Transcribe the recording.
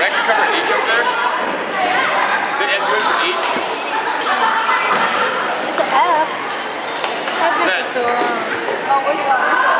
record cover H up there? Is it Ed for H? It's an F. F Is that- is the, oh, which one? Which one?